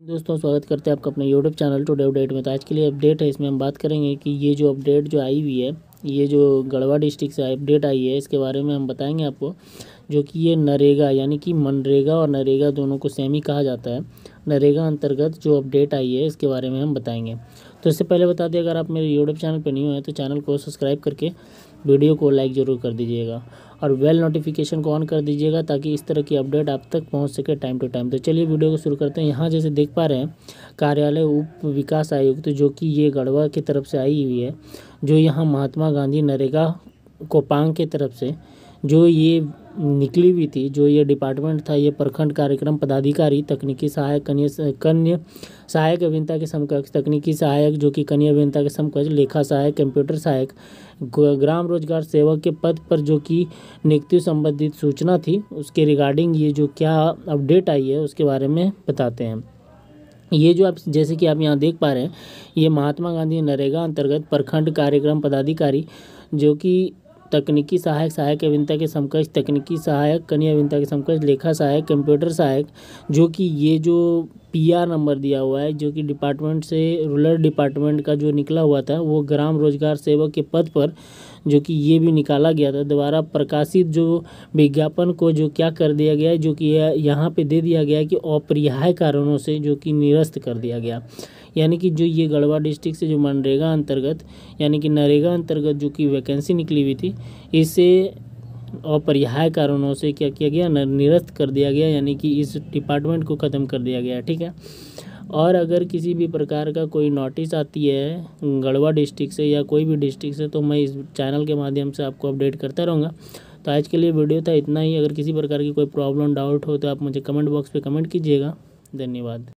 दोस्तों, स्वागत करते हैं आपका अपने यूट्यूब चैनल टुडे अपडेट में। तो आज के लिए अपडेट है, इसमें हम बात करेंगे कि ये जो अपडेट जो आई हुई है, ये जो गढ़वा डिस्ट्रिक्ट से अपडेट आई है, इसके बारे में हम बताएँगे आपको, जो कि ये नरेगा, यानी कि मनरेगा और नरेगा दोनों को सेम ही कहा जाता है। नरेगा अंतर्गत जो अपडेट आई है, इसके बारे में हम बताएँगे। तो इससे पहले बता दें, अगर आप मेरे यूट्यूब चैनल पर नहीं हुए तो चैनल को सब्सक्राइब करके वीडियो को लाइक ज़रूर कर दीजिएगा। और वेल नोटिफिकेशन को ऑन कर दीजिएगा ताकि इस तरह की अपडेट आप तक पहुँच सके टाइम टू टाइम तो चलिए वीडियो को शुरू करते हैं। यहाँ जैसे देख पा रहे हैं, कार्यालय उप विकास आयुक्त तो जो कि ये गढ़वा की तरफ़ से आई हुई है, जो यहाँ महात्मा गांधी नरेगा कोपांग के तरफ़ से जो ये निकली हुई थी, जो ये डिपार्टमेंट था, ये प्रखंड कार्यक्रम पदाधिकारी, तकनीकी सहायक, कन्या कन्या सहायक अभियंता के समकक्ष, तकनीकी सहायक जो कि कन्या अभियंता के समकक्ष, लेखा सहायक कंप्यूटर सहायक ग्राम रोज़गार सेवक के पद पर जो कि नियुक्ति संबंधित सूचना थी, उसके रिगार्डिंग ये जो क्या अपडेट आई है, उसके बारे में बताते हैं। ये जो आप, जैसे कि आप यहाँ देख पा रहे हैं, ये महात्मा गांधी नरेगा अंतर्गत प्रखंड कार्यक्रम पदाधिकारी जो कि तकनीकी सहायक सहायक अभियंता के समकक्ष तकनीकी सहायक, कन्या अभियंता के समकक्ष लेखा सहायक, कंप्यूटर सहायक, जो कि ये जो पीआर नंबर दिया हुआ है, जो कि डिपार्टमेंट से, रूरल डिपार्टमेंट का जो निकला हुआ था, वो ग्राम रोज़गार सेवक के पद पर, जो कि ये भी निकाला गया था, द्वारा प्रकाशित जो विज्ञापन को जो क्या कर दिया गया है, जो कि यहाँ पे दे दिया गया है कि अपरिहाय कारणों से जो कि निरस्त कर दिया गया। यानी कि जो ये गढ़वा डिस्ट्रिक्ट से जो मनरेगा अंतर्गत, यानी कि नरेगा अंतर्गत जो कि वैकेंसी निकली हुई थी, इसे अपरिहाय कारणों से क्या किया गया? निरस्त कर दिया गया, यानी कि इस डिपार्टमेंट को ख़त्म कर दिया गया, ठीक है? और अगर किसी भी प्रकार का कोई नोटिस आती है गढ़वा डिस्ट्रिक्ट से या कोई भी डिस्ट्रिक्ट से तो मैं इस चैनल के माध्यम से आपको अपडेट करता रहूँगा। तो आज के लिए वीडियो था इतना ही। अगर किसी प्रकार की कोई प्रॉब्लम डाउट हो तो आप मुझे कमेंट बॉक्स पे कमेंट कीजिएगा। धन्यवाद।